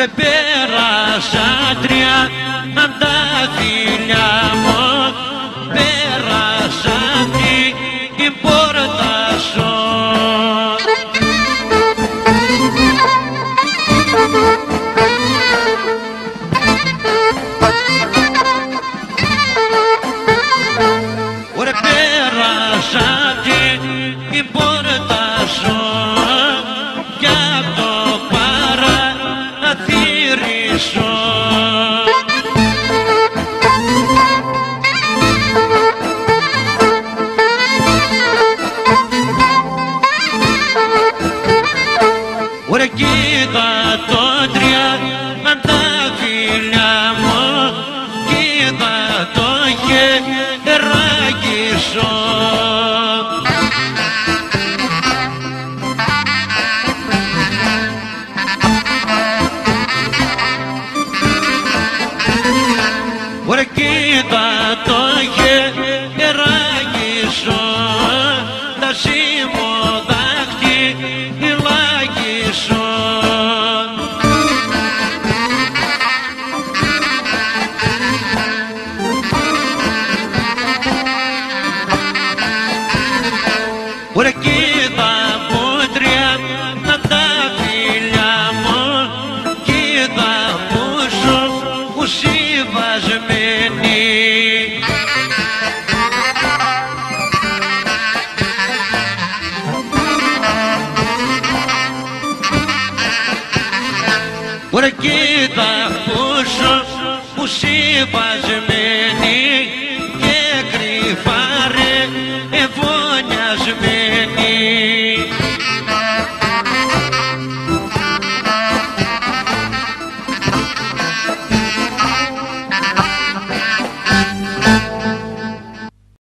Ρε πέρασα τρία αν τα φιλιά μου πέρασα την πόρτα σου. Ρε πέρασα την πόρτα κοίτα το τρία με τα φιλιά μου κοίτα το χεράκι σου. Ωραία κοίτα το χεράκι Ωραία κοίτα πούτρια με τα φιλιά μου. Κοίτα που σου που συμβασμένη. Ωραία κοίτα που σου που συμβασμένη